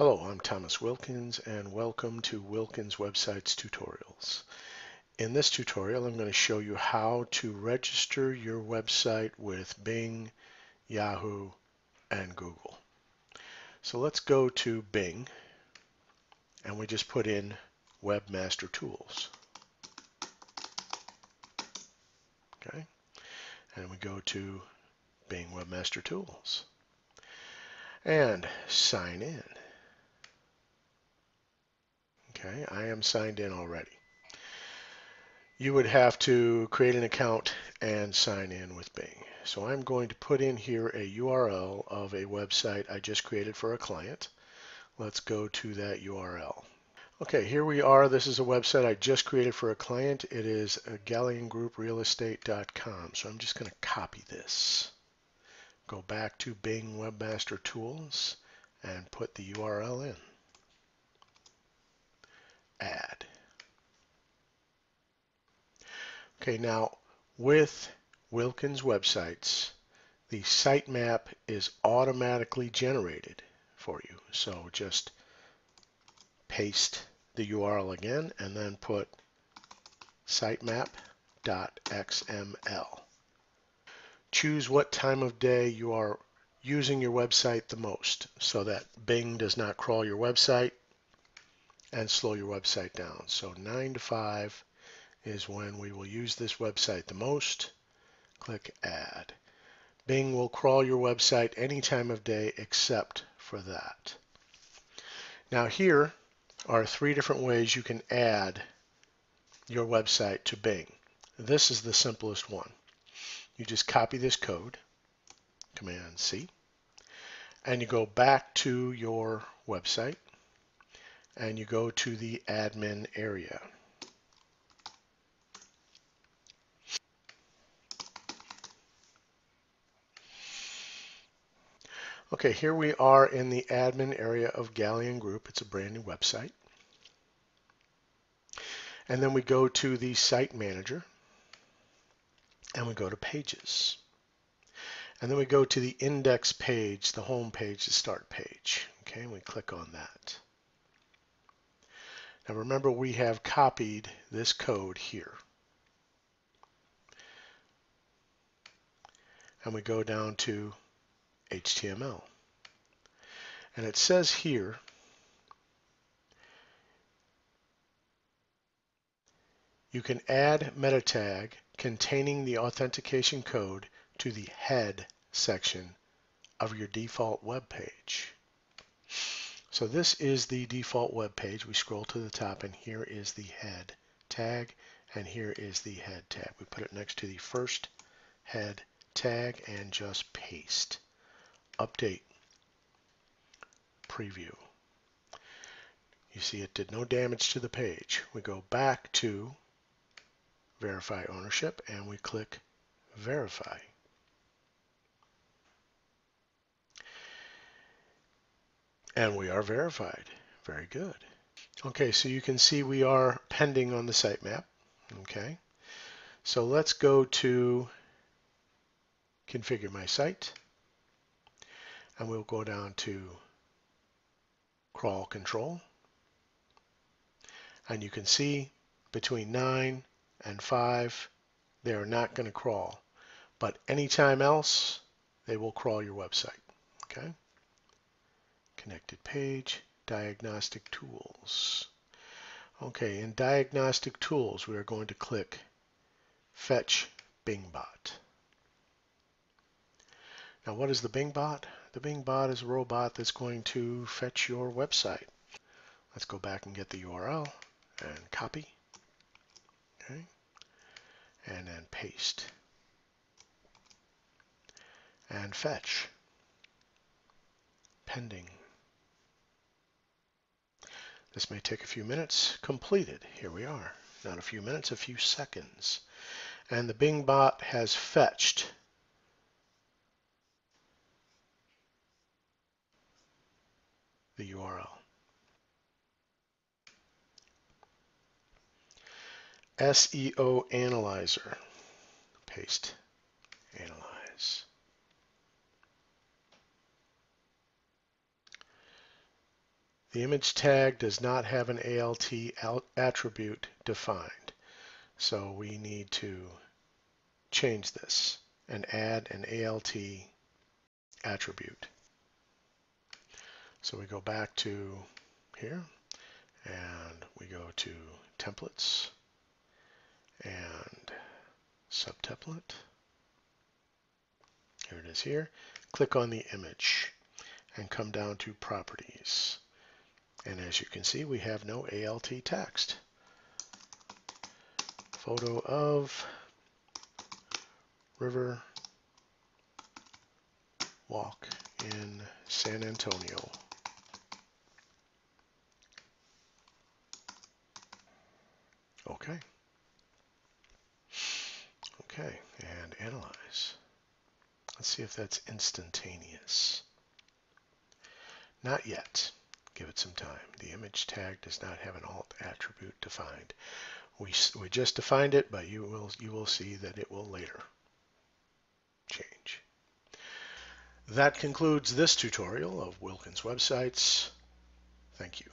Hello, I'm Thomas Wilkins and welcome to Wilkins Websites Tutorials. In this tutorial, I'm going to show you how to register your website with Bing, Yahoo, and Google. So let's go to Bing and we just put in Webmaster Tools. Okay, and we go to Bing Webmaster Tools and sign in. Okay, I am signed in already. You would have to create an account and sign in with Bing. So I'm going to put in here a URL of a website I just created for a client. Let's go to that URL. Okay, here we are. This is a website I just created for a client. It is galleongrouprealestate.com. So I'm just going to copy this. Go back to Bing Webmaster Tools and put the URL in add. Okay, now with Wilkins websites, the sitemap is automatically generated for you. So just paste the URL again and then put sitemap.xml. Choose what time of day you are using your website the most so that Bing does not crawl your website and slow your website down. So 9 to 5 is when we will use this website the most. Click Add. Bing will crawl your website any time of day except for that. Now here are three different ways you can add your website to Bing. This is the simplest one. You just copy this code, Command C, and you go back to your website and you go to the admin area. Okay, here we are in the admin area of Galleon Group. It's a brand new website. And then we go to the site manager and we go to pages. And then we go to the index page, the home page, the start page. Okay, and we click on that. Now remember we have copied this code here. And we go down to HTML. And it says here you can add meta tag containing the authentication code to the head section of your default web page. So this is the default web page. We scroll to the top and here is the head tag and here is the head tag. We put it next to the first head tag and just paste. Update. Preview. You see it did no damage to the page. We go back to verify ownership and we click verify. And we are verified. Very good. Okay, so you can see we are pending on the sitemap. Okay, so let's go to configure my site and we'll go down to crawl control and you can see between 9 and 5 they're not going to crawl but anytime else they will crawl your website okay Connected page, diagnostic tools. Okay, in diagnostic tools, we are going to click Fetch BingBot. Now, what is the BingBot? The BingBot is a robot that's going to fetch your website. Let's go back and get the URL and copy. Okay, and then paste and fetch. Pending. This may take a few minutes. Completed. Here we are. Not a few minutes, a few seconds. And the Bing bot has fetched the URL. SEO Analyzer. Paste. Analyze. The image tag does not have an ALT attribute defined. So we need to change this and add an ALT attribute. So we go back to here and we go to templates and subtemplate. Here it is here. Click on the image and come down to properties. And as you can see, we have no ALT text. Photo of river walk in San Antonio. Okay. Okay, and analyze. Let's see if that's instantaneous. Not yet. Give it some time. The image tag does not have an alt attribute defined. We, we just defined it, but you will, you will see that it will later change. That concludes this tutorial of Wilkins Websites. Thank you.